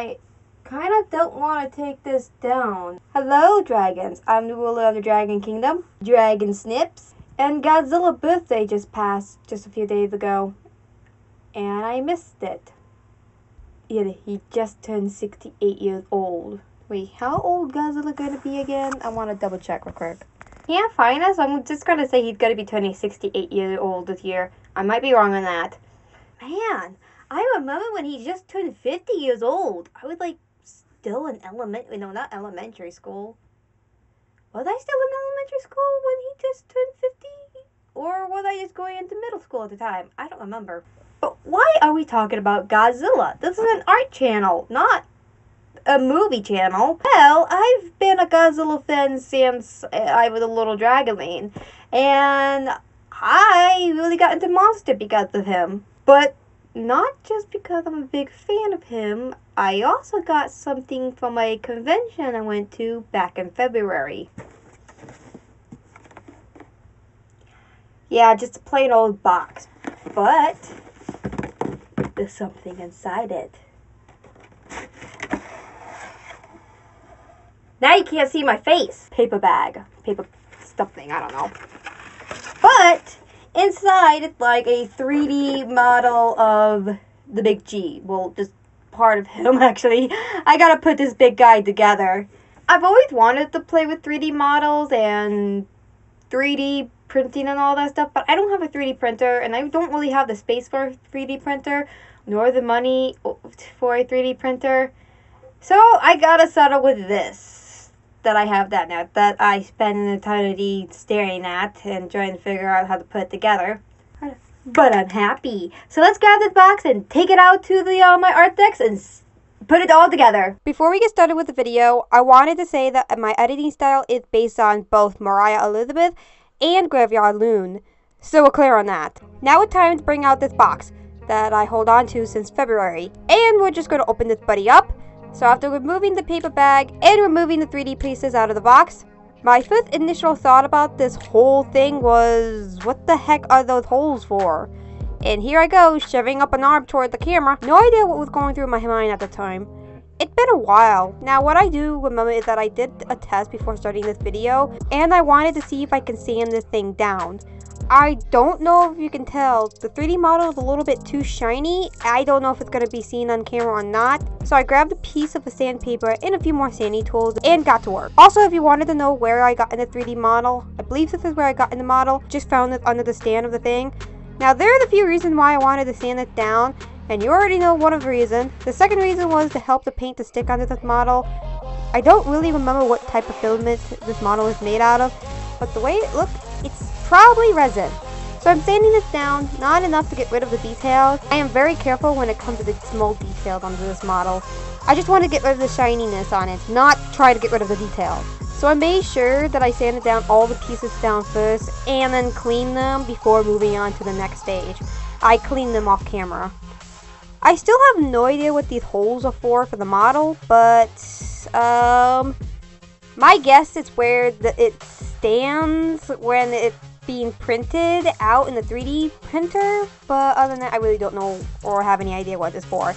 I kind of don't want to take this down. Hello, dragons. I'm the ruler of the Dragon Kingdom, Dragon Snips, and Godzilla birthday just passed just a few days ago, and I missed it. Yeah, he just turned 68 years old. Wait, how old Godzilla gonna be again? I want to double check real quick. Yeah, fine. us. I'm just gonna say he's gonna be turning 68 years old this year. I might be wrong on that. Man, I remember when he just turned 50 years old. I was like still in elementary, no, not elementary school. Was I still in elementary school when he just turned 50? Or was I just going into middle school at the time? I don't remember. But why are we talking about Godzilla? This is an art channel, not a movie channel. Hell, I've been a Godzilla fan since eh, I was a little dragon and I really got into Monster because of him. But not just because I'm a big fan of him, I also got something from a convention I went to back in February. Yeah, just a plain old box. But there's something inside it. Now you can't see my face. Paper bag. Paper something, I don't know. But inside it's like a 3D model of the big G. Well, just part of him actually. I gotta put this big guy together. I've always wanted to play with 3D models and 3D printing and all that stuff, but I don't have a 3D printer and I don't really have the space for a 3D printer nor the money for a 3D printer. So I gotta settle with this that I have that now that I spend an eternity staring at and trying to figure out how to put it together. But I'm happy. So let's grab this box and take it out to the uh, my art decks and put it all together. Before we get started with the video, I wanted to say that my editing style is based on both Moriah Elizabeth and Graveyard Loon. So we're clear on that. Now it's time to bring out this box that I hold on to since February. And we're just going to open this buddy up so after removing the paper bag and removing the 3D pieces out of the box, my first initial thought about this whole thing was, what the heck are those holes for? And here I go, shoving up an arm toward the camera. No idea what was going through my mind at the time. It's been a while. Now what I do remember is that I did a test before starting this video, and I wanted to see if I can sand this thing down. I don't know if you can tell, the 3D model is a little bit too shiny. I don't know if it's going to be seen on camera or not. So I grabbed a piece of a sandpaper and a few more sanding tools and got to work. Also, if you wanted to know where I got in the 3D model, I believe this is where I got in the model. Just found it under the stand of the thing. Now, there are the few reasons why I wanted to sand it down. And you already know one of the reasons. The second reason was to help the paint to stick onto this model. I don't really remember what type of filament this model is made out of, but the way it looked, it's probably resin. So I'm sanding this down, not enough to get rid of the details. I am very careful when it comes to the small details on this model. I just want to get rid of the shininess on it, not try to get rid of the details. So I made sure that I sanded down all the pieces down first and then clean them before moving on to the next stage. I cleaned them off camera. I still have no idea what these holes are for for the model, but um, my guess is where the, it stands when it's being printed out in the 3D printer, but other than that, I really don't know or have any idea what it's for.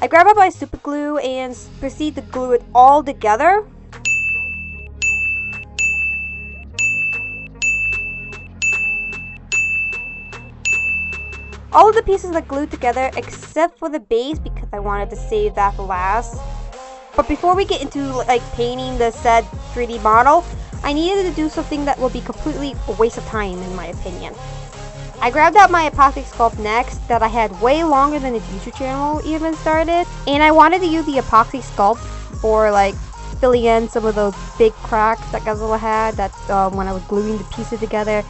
I grab up my super glue and proceed to glue it all together. All of the pieces are glued together except for the base because I wanted to save that for last. But before we get into like painting the said 3D model, I needed to do something that will be completely a waste of time in my opinion. I grabbed out my epoxy sculpt next that I had way longer than the YouTube channel even started. And I wanted to use the epoxy sculpt for like filling in some of those big cracks that Godzilla had that um, when I was gluing the pieces together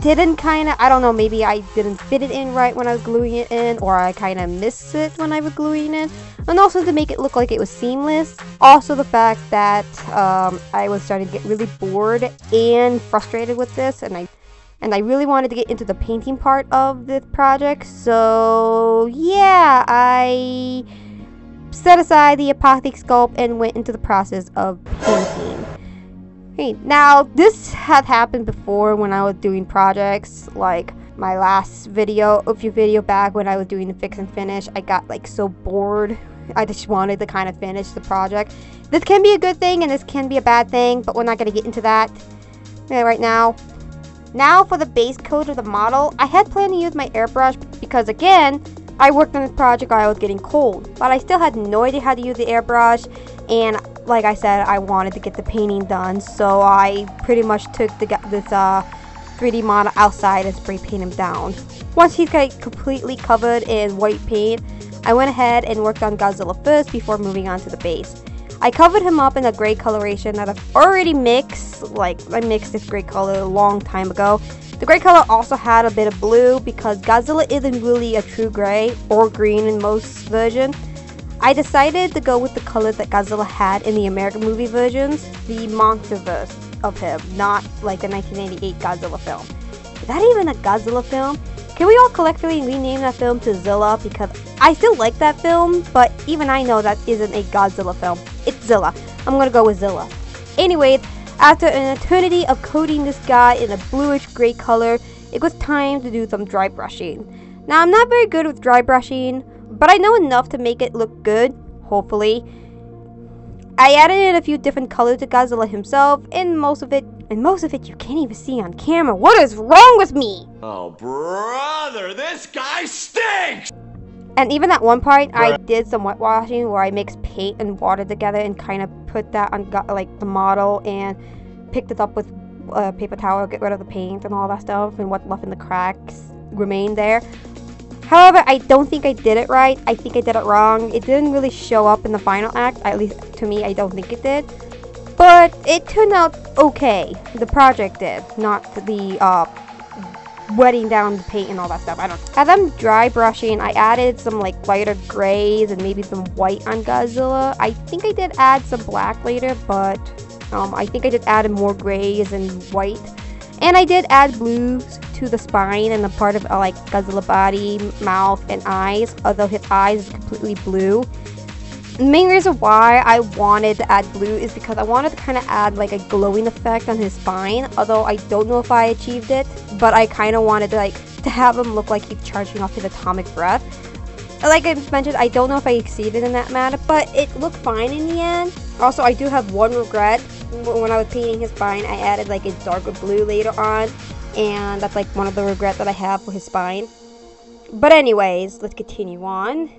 didn't kind of, I don't know, maybe I didn't fit it in right when I was gluing it in, or I kind of missed it when I was gluing it. And also to make it look like it was seamless. Also the fact that um, I was starting to get really bored and frustrated with this, and I and I really wanted to get into the painting part of this project. So yeah, I set aside the epoxy sculpt and went into the process of painting. Hey, now this had happened before when I was doing projects like my last video, a few video back when I was doing the fix and finish, I got like so bored. I just wanted to kind of finish the project. This can be a good thing and this can be a bad thing, but we're not going to get into that right now. Now for the base coat of the model, I had planned to use my airbrush because again, I worked on this project while I was getting cold, but I still had no idea how to use the airbrush and like I said, I wanted to get the painting done, so I pretty much took the, this uh, 3D model outside and spray paint him down. Once he's got completely covered in white paint, I went ahead and worked on Godzilla first before moving on to the base. I covered him up in a gray coloration that I've already mixed, like I mixed this gray color a long time ago. The gray color also had a bit of blue because Godzilla isn't really a true gray or green in most versions. I decided to go with the color that Godzilla had in the American movie versions, the Monsterverse of him, not like the 1998 Godzilla film. Is that even a Godzilla film? Can we all collectively rename that film to Zilla? Because I still like that film, but even I know that isn't a Godzilla film. It's Zilla. I'm gonna go with Zilla. Anyways, after an eternity of coating this guy in a bluish gray color, it was time to do some dry brushing. Now, I'm not very good with dry brushing, but I know enough to make it look good, hopefully. I added in a few different colors to Godzilla himself, and most of it, and most of it you can't even see on camera. What is wrong with me? Oh, brother, this guy stinks! And even at one point, I did some wet washing where I mixed paint and water together and kind of put that on like the model and picked it up with a uh, paper towel, get rid of the paint and all that stuff, and what left in the cracks remained there. However, I don't think I did it right. I think I did it wrong. It didn't really show up in the final act. At least to me, I don't think it did. But it turned out okay. The project did, not the uh, wetting down the paint and all that stuff. I don't. As I'm dry brushing, I added some like lighter grays and maybe some white on Godzilla. I think I did add some black later, but um, I think I just added more grays and white. And I did add blues to the spine and the part of like Godzilla body, mouth, and eyes, although his eyes is completely blue. The main reason why I wanted to add blue is because I wanted to kind of add like a glowing effect on his spine, although I don't know if I achieved it, but I kind of wanted to like to have him look like he's charging off his atomic breath. Like I mentioned, I don't know if I exceeded in that matter, but it looked fine in the end. Also, I do have one regret. When I was painting his spine, I added like a darker blue later on, and that's like one of the regrets that I have for his spine. But anyways, let's continue on.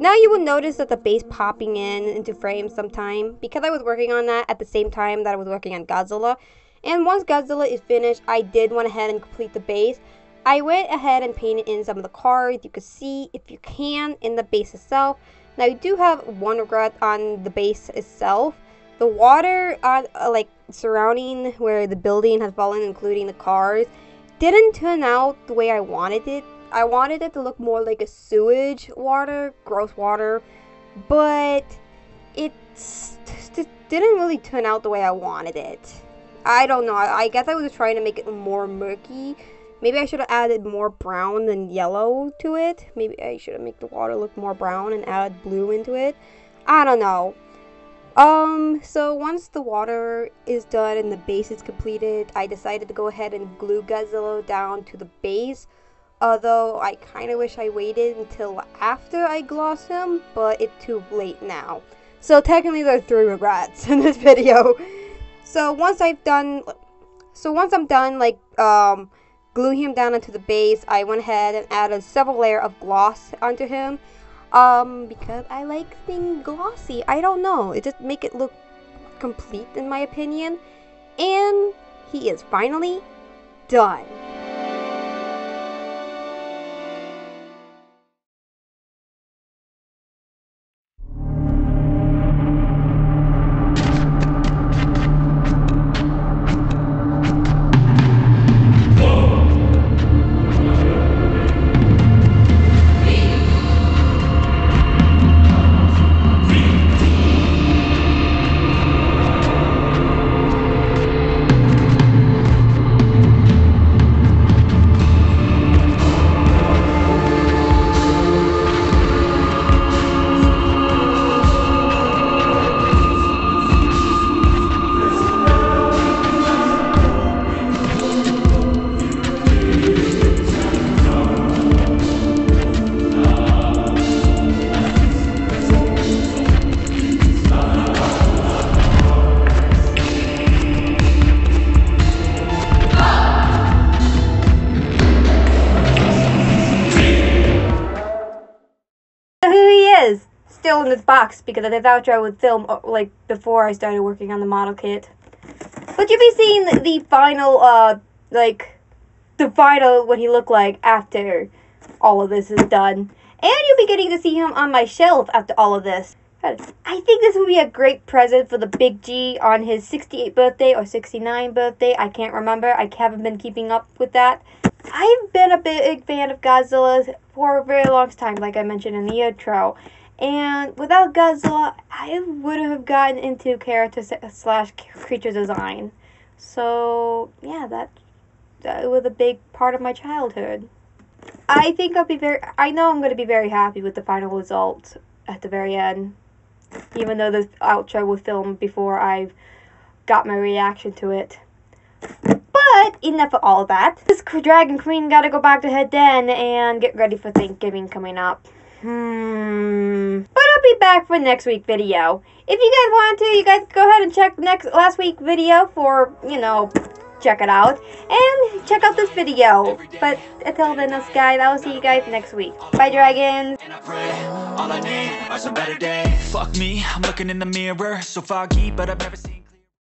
Now you will notice that the base popping in into frame sometime because I was working on that at the same time that I was working on Godzilla. And once Godzilla is finished, I did went ahead and complete the base. I went ahead and painted in some of the cards. You can see, if you can, in the base itself. Now you do have one regret on the base itself. The water, uh, like surrounding where the building has fallen, including the cars, didn't turn out the way I wanted it. I wanted it to look more like a sewage water, gross water, but it didn't really turn out the way I wanted it. I don't know. I guess I was trying to make it more murky. Maybe I should have added more brown than yellow to it. Maybe I should have made the water look more brown and add blue into it. I don't know. Um, so once the water is done and the base is completed, I decided to go ahead and glue Godzilla down to the base. Although I kind of wish I waited until after I gloss him, but it's too late now. So technically there are three regrets in this video. So once I've done, so once I'm done like um, gluing him down into the base, I went ahead and added several layer of gloss onto him. Um, because I like things glossy. I don't know. It just make it look complete in my opinion. And he is finally done. Still in this box because this outro I would film uh, like before I started working on the model kit. But you'll be seeing the, final, uh, like, the final what he looked like after all of this is done. And you'll be getting to see him on my shelf after all of this. I think this would be a great present for the Big G on his 68th birthday or 69th birthday. I can't remember. I haven't been keeping up with that. I've been a big fan of Godzilla for a very long time, like I mentioned in the intro. And without Godzilla, I would have gotten into character slash creature design. So, yeah, that, that was a big part of my childhood. I think I'll be very, I know I'm going to be very happy with the final result at the very end. Even though this outro was filmed before I got my reaction to it. But enough of all of that. This Dragon Queen gotta go back to her den and get ready for Thanksgiving coming up. Hmm. But I'll be back for next week video. If you guys want to, you guys go ahead and check next last week video for, you know, check it out. And check out this video. But until then, us guys, I will see you guys next week. Bye, dragons. Fuck me, I'm looking in the mirror, so foggy, but I've never seen.